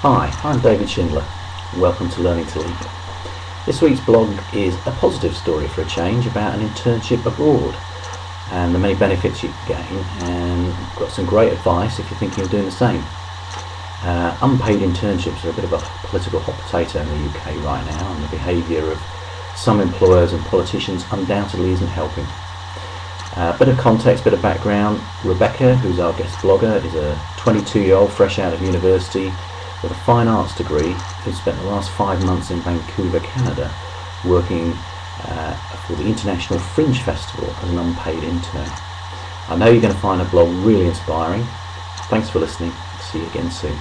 Hi, I'm David Shindler. Welcome to Learning to Lead. This week's blog is a positive story for a change about an internship abroad and the many benefits you can gain and got some great advice if you're thinking of doing the same. Uh, unpaid internships are a bit of a political hot potato in the UK right now and the behaviour of some employers and politicians undoubtedly isn't helping. Uh, bit of context, bit of background. Rebecca, who's our guest blogger, is a 22 year old fresh out of university with a fine arts degree who spent the last five months in Vancouver, Canada, working uh, for the International Fringe Festival as an unpaid intern. I know you're going to find the blog really inspiring. Thanks for listening. See you again soon.